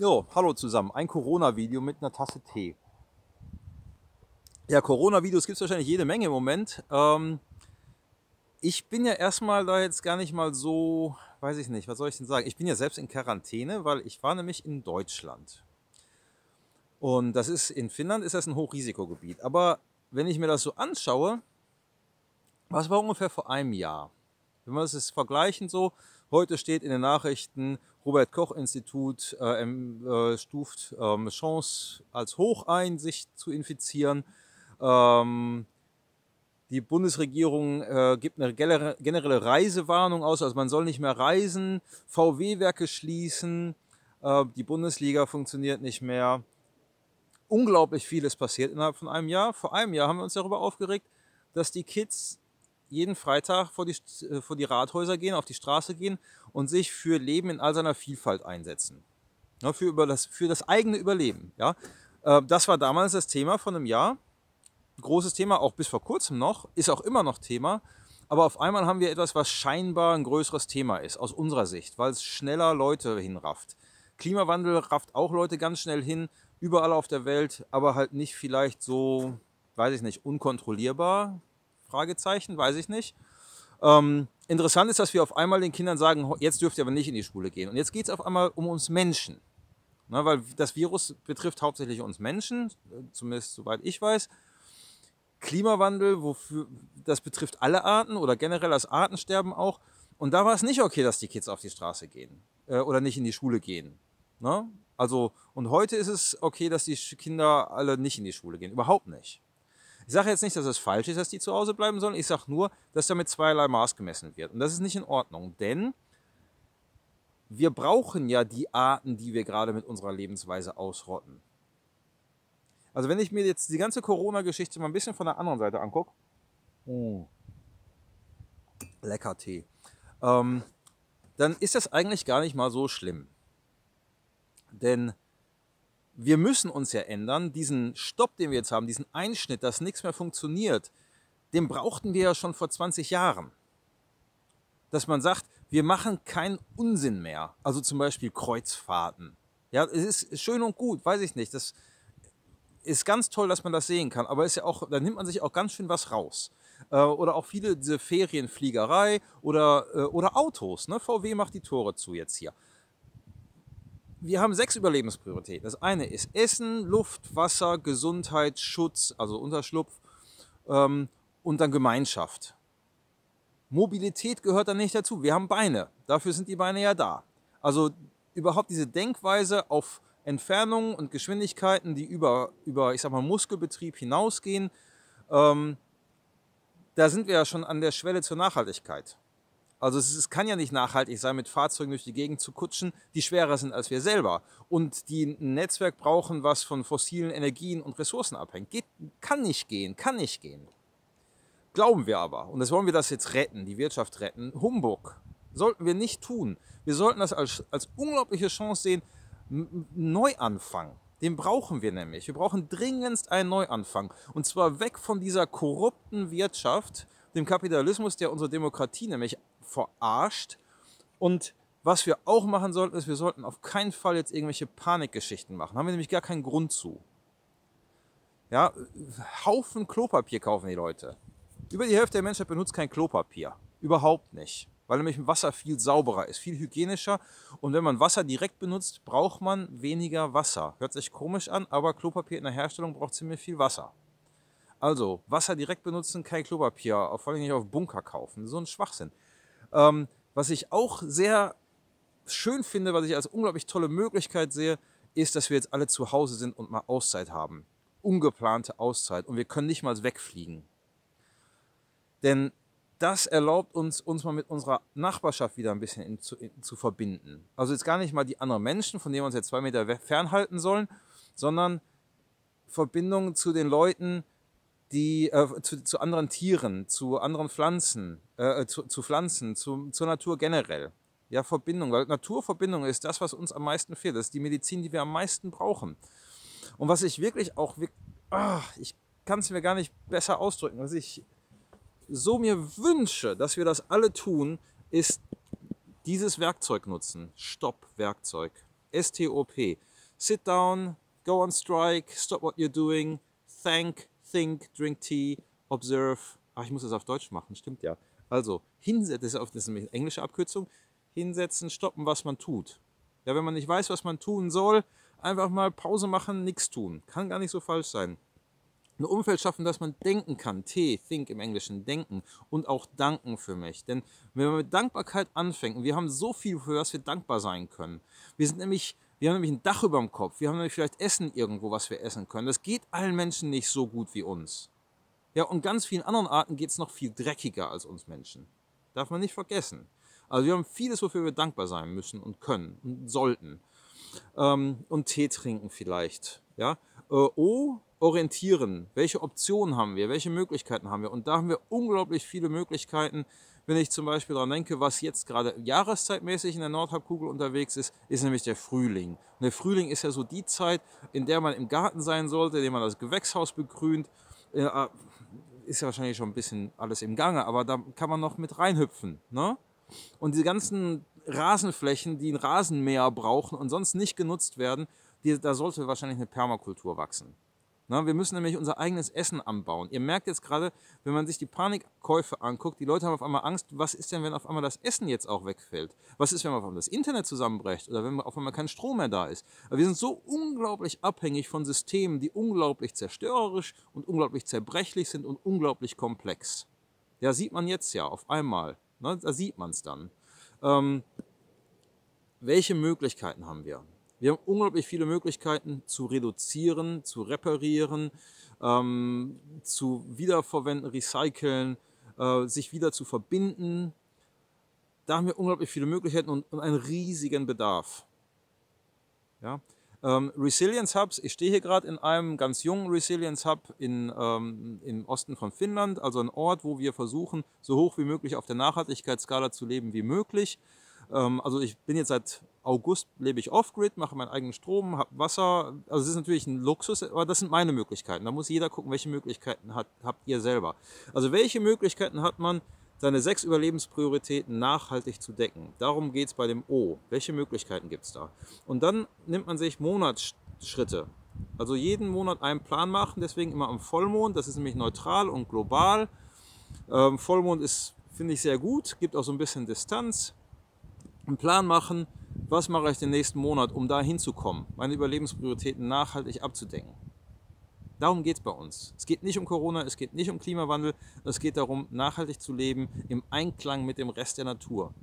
Jo, hallo zusammen. Ein Corona-Video mit einer Tasse Tee. Ja, Corona-Videos gibt es wahrscheinlich jede Menge im Moment. Ähm, ich bin ja erstmal da jetzt gar nicht mal so, weiß ich nicht, was soll ich denn sagen? Ich bin ja selbst in Quarantäne, weil ich war nämlich in Deutschland. Und das ist, in Finnland ist das ein Hochrisikogebiet. Aber wenn ich mir das so anschaue, was war ungefähr vor einem Jahr? Wenn wir das jetzt vergleichen so, heute steht in den Nachrichten, Robert Koch Institut äh, äh, stuft ähm, Chance als hoch ein, sich zu infizieren. Ähm, die Bundesregierung äh, gibt eine generelle Reisewarnung aus, also man soll nicht mehr reisen. VW-Werke schließen, äh, die Bundesliga funktioniert nicht mehr. Unglaublich vieles passiert innerhalb von einem Jahr. Vor einem Jahr haben wir uns darüber aufgeregt, dass die Kids jeden Freitag vor die, äh, vor die Rathäuser gehen, auf die Straße gehen und sich für Leben in all seiner Vielfalt einsetzen. Ja, für, über das, für das eigene Überleben. Ja. Äh, das war damals das Thema von einem Jahr. Großes Thema, auch bis vor kurzem noch, ist auch immer noch Thema. Aber auf einmal haben wir etwas, was scheinbar ein größeres Thema ist, aus unserer Sicht, weil es schneller Leute hinrafft. Klimawandel rafft auch Leute ganz schnell hin, überall auf der Welt, aber halt nicht vielleicht so, weiß ich nicht, unkontrollierbar, Fragezeichen, weiß ich nicht. Ähm, interessant ist, dass wir auf einmal den Kindern sagen, jetzt dürft ihr aber nicht in die Schule gehen. Und jetzt geht es auf einmal um uns Menschen. Na, weil das Virus betrifft hauptsächlich uns Menschen, zumindest soweit ich weiß. Klimawandel, wofür, das betrifft alle Arten oder generell das Artensterben auch. Und da war es nicht okay, dass die Kids auf die Straße gehen äh, oder nicht in die Schule gehen. Na? Also, und heute ist es okay, dass die Kinder alle nicht in die Schule gehen. Überhaupt nicht. Ich sage jetzt nicht, dass es falsch ist, dass die zu Hause bleiben sollen. Ich sage nur, dass damit zweierlei Maß gemessen wird. Und das ist nicht in Ordnung, denn wir brauchen ja die Arten, die wir gerade mit unserer Lebensweise ausrotten. Also wenn ich mir jetzt die ganze Corona-Geschichte mal ein bisschen von der anderen Seite angucke, oh, lecker Tee, ähm, dann ist das eigentlich gar nicht mal so schlimm. Denn wir müssen uns ja ändern. Diesen Stopp, den wir jetzt haben, diesen Einschnitt, dass nichts mehr funktioniert, den brauchten wir ja schon vor 20 Jahren. Dass man sagt, wir machen keinen Unsinn mehr. Also zum Beispiel Kreuzfahrten. Ja, es ist schön und gut, weiß ich nicht. Das ist ganz toll, dass man das sehen kann. Aber ist ja auch, da nimmt man sich auch ganz schön was raus. Äh, oder auch viele diese Ferienfliegerei oder, äh, oder Autos. Ne? VW macht die Tore zu jetzt hier wir haben sechs Überlebensprioritäten. Das eine ist Essen, Luft, Wasser, Gesundheit, Schutz, also Unterschlupf ähm, und dann Gemeinschaft. Mobilität gehört da nicht dazu. Wir haben Beine. Dafür sind die Beine ja da. Also überhaupt diese Denkweise auf Entfernungen und Geschwindigkeiten, die über, über ich sag mal, Muskelbetrieb hinausgehen, ähm, da sind wir ja schon an der Schwelle zur Nachhaltigkeit. Also es, es, kann ja nicht nachhaltig sein, mit Fahrzeugen durch die Gegend zu kutschen, die schwerer sind als wir selber und die ein Netzwerk brauchen, was von fossilen Energien und Ressourcen abhängt. Geht, kann nicht gehen, kann nicht gehen. Glauben wir aber. Und das wollen wir das jetzt retten, die Wirtschaft retten. Humbug. Sollten wir nicht tun. Wir sollten das als, als unglaubliche Chance sehen. Neuanfang. Den brauchen wir nämlich. Wir brauchen dringendst einen Neuanfang. Und zwar weg von dieser korrupten Wirtschaft, dem Kapitalismus, der unsere Demokratie nämlich verarscht. Und was wir auch machen sollten, ist, wir sollten auf keinen Fall jetzt irgendwelche Panikgeschichten machen. Haben wir nämlich gar keinen Grund zu. Ja, Haufen Klopapier kaufen die Leute. Über die Hälfte der Menschheit benutzt kein Klopapier. Überhaupt nicht. Weil nämlich Wasser viel sauberer ist, viel hygienischer. Und wenn man Wasser direkt benutzt, braucht man weniger Wasser. Hört sich komisch an, aber Klopapier in der Herstellung braucht ziemlich viel Wasser. Also, Wasser direkt benutzen, kein Klopapier, vor allem nicht auf Bunker kaufen. So ein Schwachsinn. Ähm, was ich auch sehr schön finde, was ich als unglaublich tolle Möglichkeit sehe, ist, dass wir jetzt alle zu Hause sind und mal Auszeit haben. Ungeplante Auszeit. Und wir können nicht mal wegfliegen. Denn das erlaubt uns, uns mal mit unserer Nachbarschaft wieder ein bisschen in, zu, in, zu, verbinden. Also jetzt gar nicht mal die anderen Menschen, von denen wir uns jetzt zwei Meter fernhalten sollen, sondern Verbindung zu den Leuten, die äh, zu, zu, anderen Tieren, zu anderen Pflanzen, äh, zu, zu, Pflanzen, zu, zur Natur generell. Ja, Verbindung, weil Naturverbindung ist das, was uns am meisten fehlt. Das ist die Medizin, die wir am meisten brauchen. Und was ich wirklich auch, ach, ich kann es mir gar nicht besser ausdrücken, was ich so mir wünsche, dass wir das alle tun, ist dieses Werkzeug nutzen. Stopp-Werkzeug. STOP. sit down, go on strike, stop what you're doing, thank, think, drink tea, observe. Ach, ich muss das auf Deutsch machen, stimmt ja. Also, hinsetzen, das ist, eine englische Abkürzung. Hinsetzen, stoppen, was man tut. Ja, wenn man nicht weiß, was man tun soll, einfach mal Pause machen, nichts tun. Kann gar nicht so falsch sein. Ein Umfeld schaffen, dass man denken kann. T, think im Englischen, denken. Und auch danken für mich. Denn wenn man mit Dankbarkeit anfängt, wir haben so viel, für was wir dankbar sein können. Wir sind nämlich, wir haben nämlich ein Dach über dem Kopf. Wir haben nämlich vielleicht Essen irgendwo, was wir essen können. Das geht allen Menschen nicht so gut wie uns. Ja, und ganz vielen anderen Arten geht es noch viel dreckiger als uns Menschen. Darf man nicht vergessen. Also wir haben vieles, wofür wir dankbar sein müssen und können und sollten. Ähm, und Tee trinken vielleicht. Ja? Äh, o, orientieren. Welche Optionen haben wir? Welche Möglichkeiten haben wir? Und da haben wir unglaublich viele Möglichkeiten. Wenn ich zum Beispiel daran denke, was jetzt gerade jahreszeitmäßig in der Nordhalbkugel unterwegs ist, ist nämlich der Frühling. Und der Frühling ist ja so die Zeit, in der man im Garten sein sollte, in der man das Gewächshaus begrünt. Äh, ist ja wahrscheinlich schon ein bisschen alles im Gange, aber da kann man noch mit reinhüpfen. Ne? Und diese ganzen Rasenflächen, die ein Rasenmäher brauchen und sonst nicht genutzt werden, die, da sollte wahrscheinlich eine Permakultur wachsen. Na, wir müssen nämlich unser eigenes Essen anbauen. Ihr merkt jetzt gerade, wenn man sich die Panikkäufe anguckt, die Leute haben auf einmal Angst, was ist denn, wenn auf einmal das Essen jetzt auch wegfällt? Was ist, wenn auf einmal das Internet zusammenbricht oder wenn auf einmal kein Strom mehr da ist? wir sind so unglaublich abhängig von Systemen, die unglaublich zerstörerisch und unglaublich zerbrechlich sind und unglaublich komplex. Ja, sieht man jetzt ja auf einmal. Ne, da sieht man es dann. Ähm, welche Möglichkeiten haben wir? Wir haben unglaublich viele Möglichkeiten zu reduzieren, zu reparieren, ähm, zu wiederverwenden, recyceln, äh, sich wieder zu verbinden. Da haben wir unglaublich viele Möglichkeiten und, und einen riesigen Bedarf. Ja? Ähm, Resilience Hubs, ich stehe hier gerade in einem ganz jungen Resilience Hub in, ähm, im Osten von Finnland, also ein Ort, wo wir versuchen, so hoch wie möglich auf der Nachhaltigkeitsskala zu leben wie möglich. Ähm, also ich bin jetzt seit August lebe ich off-grid, mache meinen eigenen Strom, habe Wasser. Also es ist natürlich ein Luxus, aber das sind meine Möglichkeiten. Da muss jeder gucken, welche Möglichkeiten hat, habt ihr selber. Also welche Möglichkeiten hat man, seine sechs Überlebensprioritäten nachhaltig zu decken? Darum geht es bei dem O. Welche Möglichkeiten gibt es da? Und dann nimmt man sich Monatsschritte. Also jeden Monat einen Plan machen, deswegen immer am Vollmond. Das ist nämlich neutral und global. Ähm, Vollmond ist, finde ich, sehr gut, gibt auch so ein bisschen Distanz einen Plan machen, was mache ich den nächsten Monat, um da hinzukommen, meine Überlebensprioritäten nachhaltig abzudecken. Darum geht es bei uns. Es geht nicht um Corona, es geht nicht um Klimawandel, es geht darum, nachhaltig zu leben im Einklang mit dem Rest der Natur.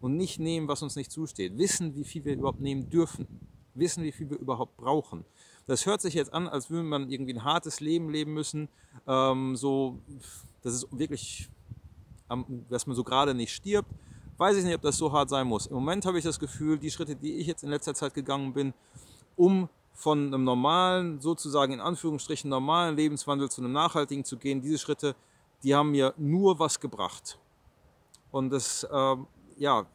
Und nicht nehmen, was uns nicht zusteht. Wissen, wie viel wir überhaupt nehmen dürfen. Wissen, wie viel wir überhaupt brauchen. Das hört sich jetzt an, als würde man irgendwie ein hartes Leben leben müssen. Ähm, so, das ist wirklich, dass man so gerade nicht stirbt weiß ich nicht, ob das so hart sein muss. Im Moment habe ich das Gefühl, die Schritte, die ich jetzt in letzter Zeit gegangen bin, um von einem normalen, sozusagen in Anführungsstrichen normalen Lebenswandel zu einem nachhaltigen zu gehen, diese Schritte, die haben mir nur was gebracht. Und das, äh, ja,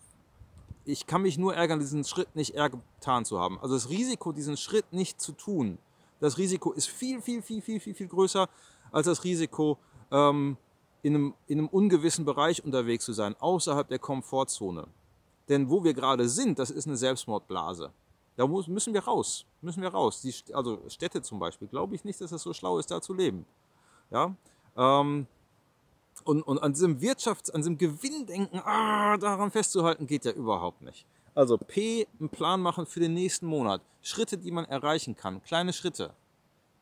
ich kann mich nur ärgern, diesen Schritt nicht eher getan zu haben. Also das Risiko, diesen Schritt nicht zu tun, das Risiko ist viel, viel, viel, viel, viel, viel größer als das Risiko, ähm, in einem, in einem ungewissen Bereich unterwegs zu sein, außerhalb der Komfortzone. Denn wo wir gerade sind, das ist eine Selbstmordblase. Da muss, müssen wir raus, müssen wir raus. Die, also Städte zum Beispiel, glaube ich nicht, dass es so schlau ist, da zu leben. Ja, ähm, und, und an diesem Wirtschafts-, an diesem Gewinndenken, ah, daran festzuhalten, geht ja überhaupt nicht. Also P, einen Plan machen für den nächsten Monat. Schritte, die man erreichen kann. Kleine Schritte.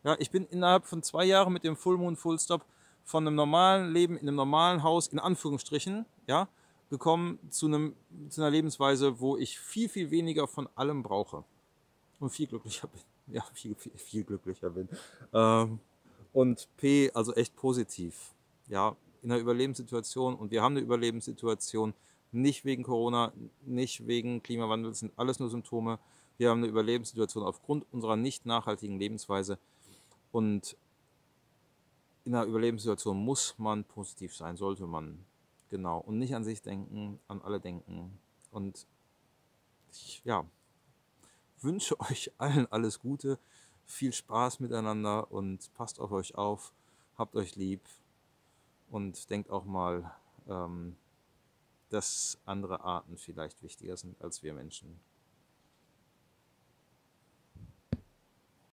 Ja, ich bin innerhalb von zwei Jahren mit dem Full Moon Full Stop von einem normalen Leben in einem normalen Haus, in Anführungsstrichen, ja, gekommen zu, einem, zu einer Lebensweise, wo ich viel, viel weniger von allem brauche. Und viel glücklicher bin. Ja, viel, viel, viel glücklicher bin. Ähm, und P, also echt positiv. Ja, in einer Überlebenssituation. Und wir haben eine Überlebenssituation. Nicht wegen Corona, nicht wegen Klimawandel, das sind alles nur Symptome. Wir haben eine Überlebenssituation aufgrund unserer nicht nachhaltigen Lebensweise. Und in einer Überlebenssituation muss man positiv sein, sollte man. Genau. Und nicht an sich denken, an alle denken. Und ich, ja, wünsche euch allen alles Gute, viel Spaß miteinander und passt auf euch auf, habt euch lieb und denkt auch mal, ähm, dass andere Arten vielleicht wichtiger sind als wir Menschen.